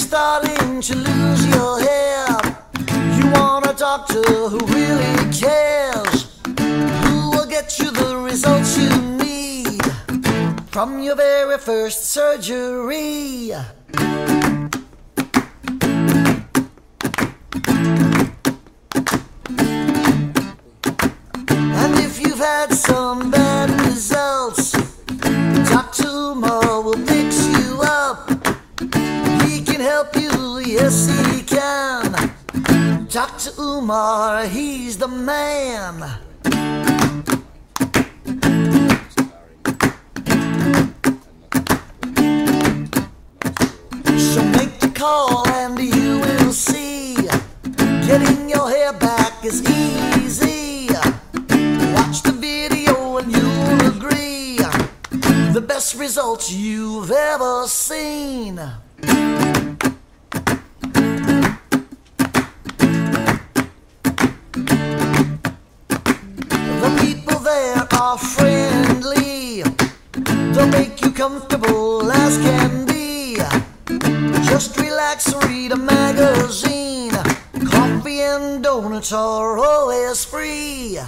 starting to lose your hair, you want a doctor who really cares, who will get you the results you need from your very first surgery. And if you've had some bad results, Dr. yes, he can. Dr. Umar, he's the man. So make the call and you will see. Getting your hair back is easy. Watch the video and you'll agree. The best results you've ever seen. Friendly. They'll make you comfortable as can be. Just relax read a magazine. Coffee and donuts are always free.